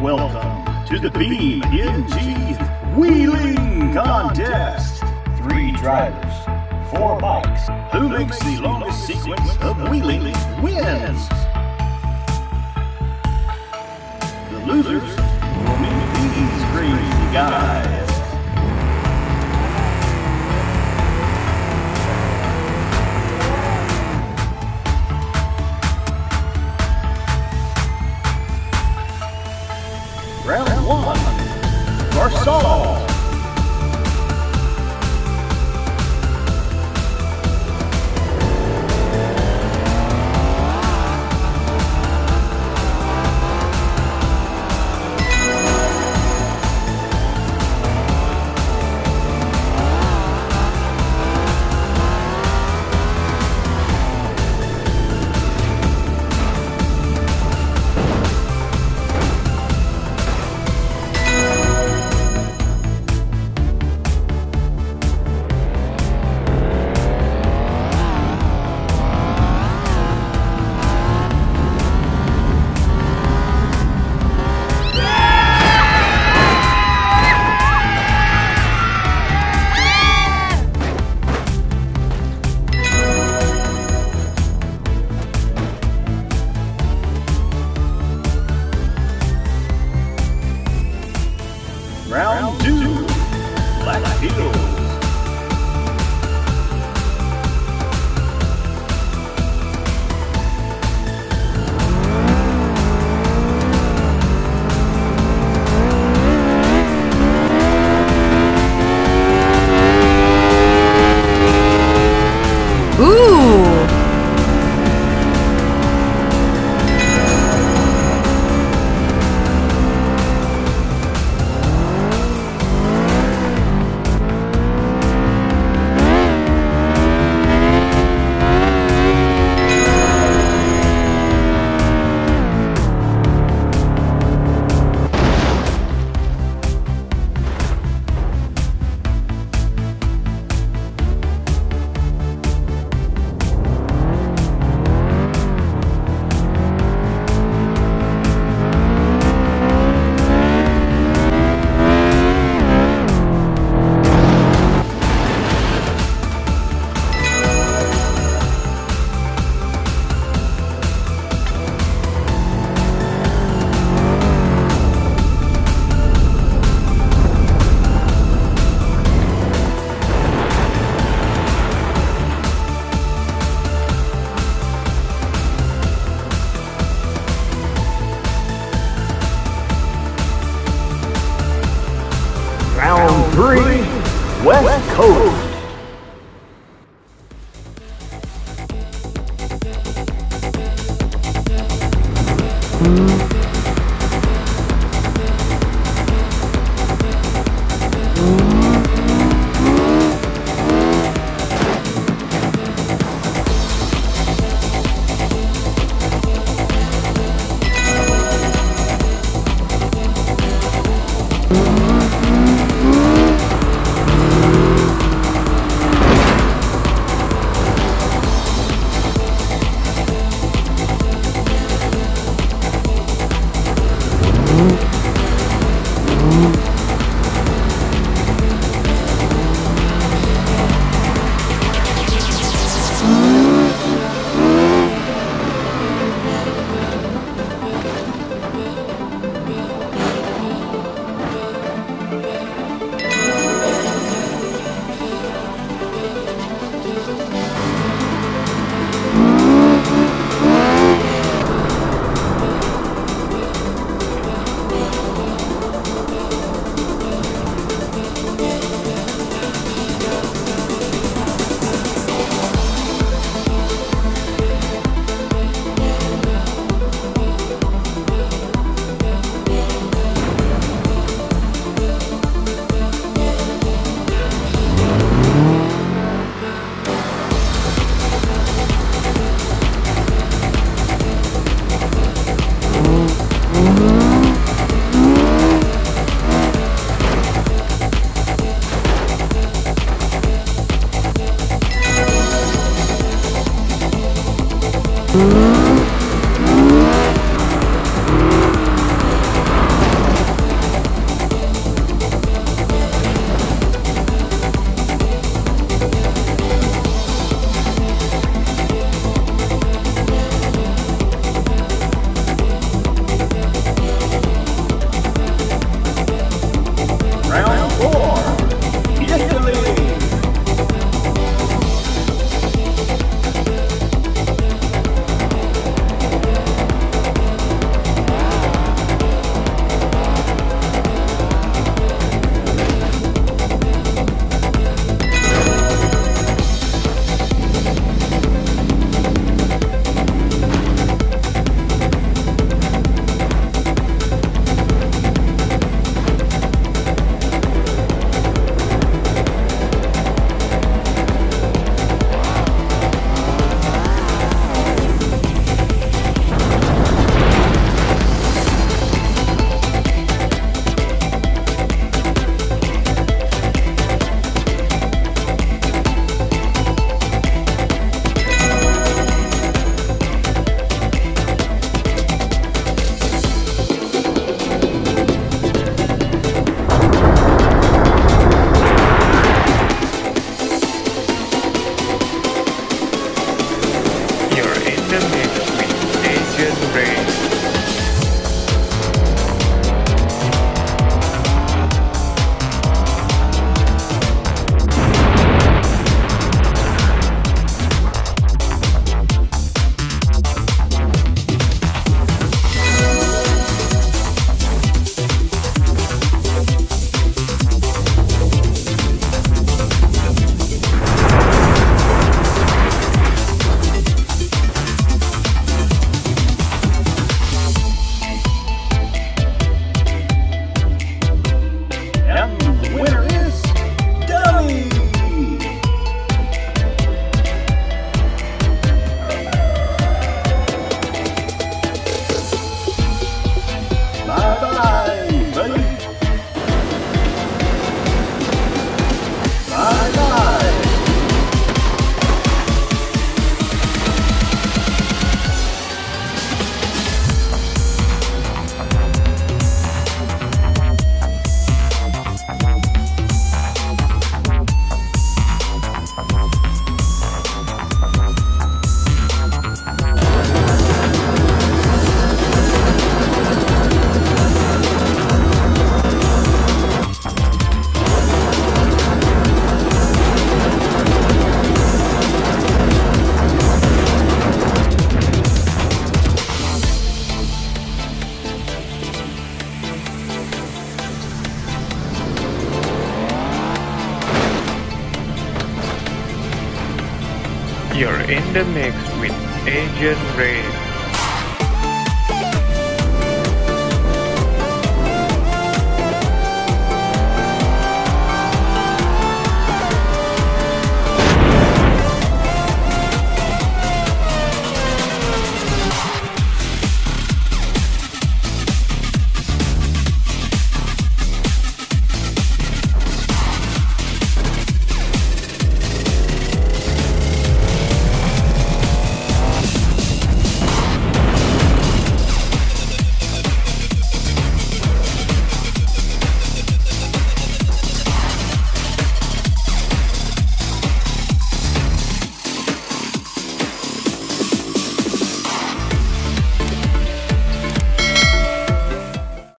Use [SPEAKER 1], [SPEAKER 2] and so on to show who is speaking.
[SPEAKER 1] Welcome to the BeamNG Wheeling Contest. Three drivers, four bikes. Who makes the longest sequence of wheeling wins. The losers will meet these crazy guys. Round two, Black Hills. West Coast.
[SPEAKER 2] 15. In the mix with Agent Ren.